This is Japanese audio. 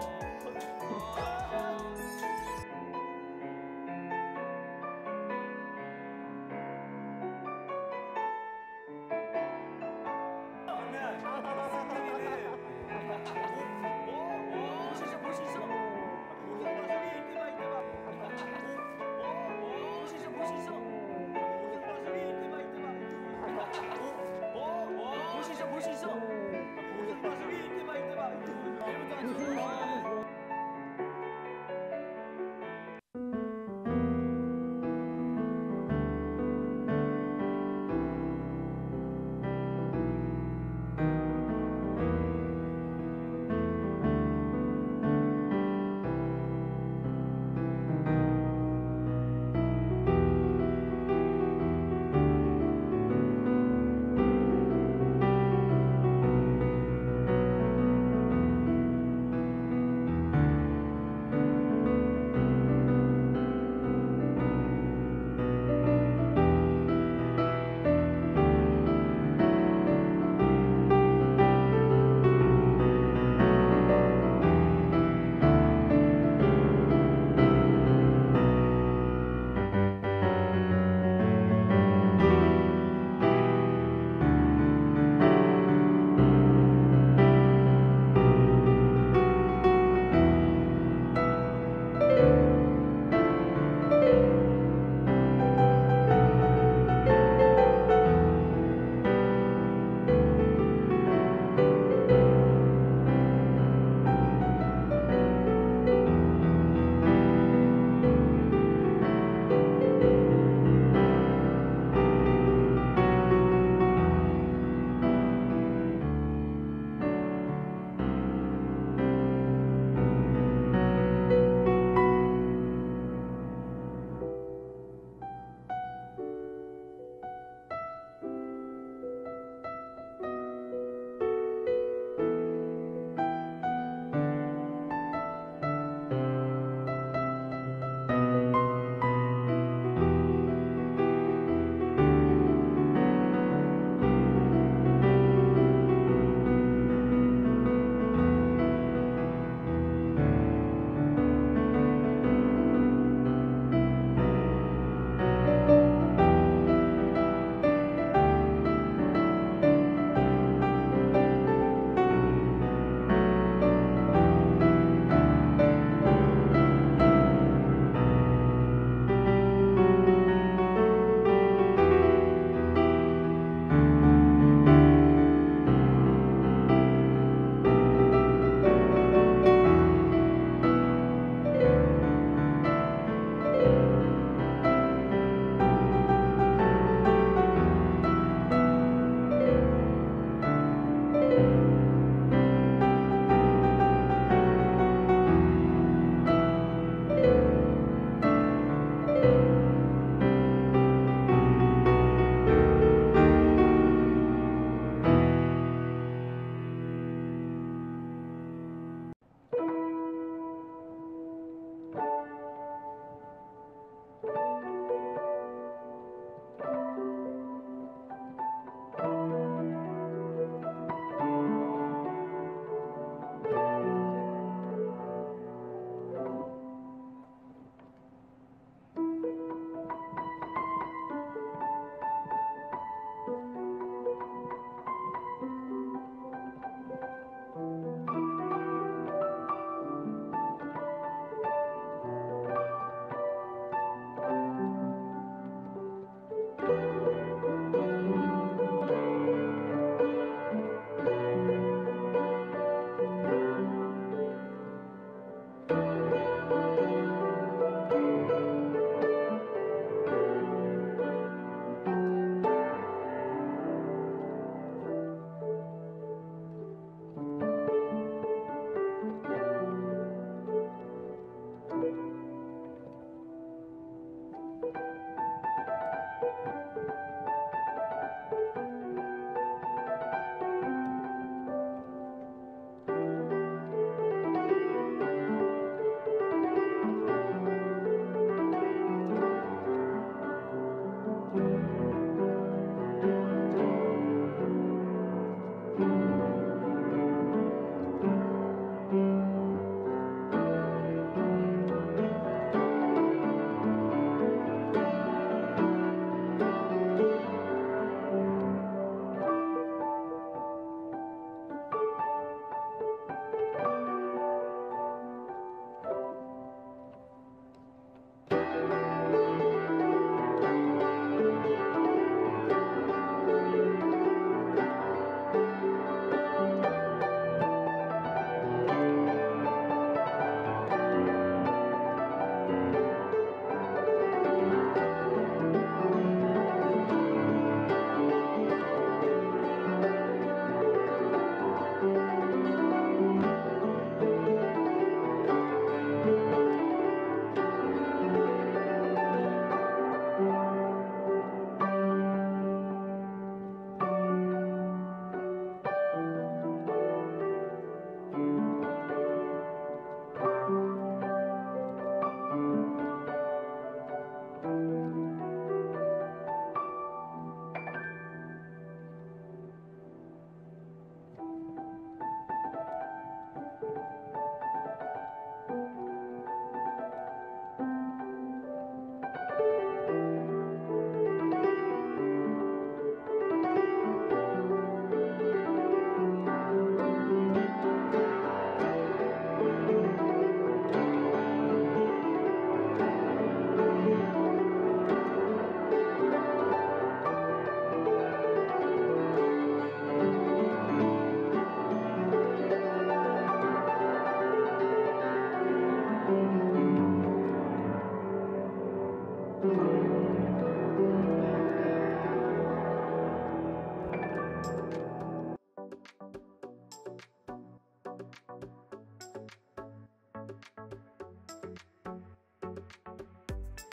ー。